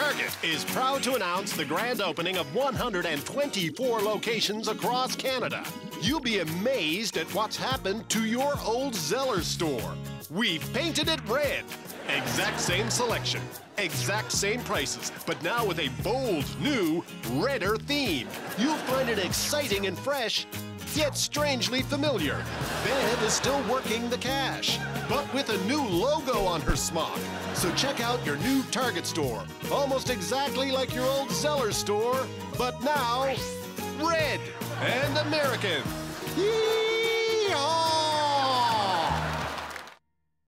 Target is proud to announce the grand opening of 124 locations across Canada. You'll be amazed at what's happened to your old Zellers store. We've painted it red. Exact same selection, exact same prices, but now with a bold, new, redder theme. You'll find it exciting and fresh, yet strangely familiar. Bev is still working the cash, but with a new logo on her smock. So check out your new Target store, almost exactly like your old Zellers store, but now red and American. Yee-haw!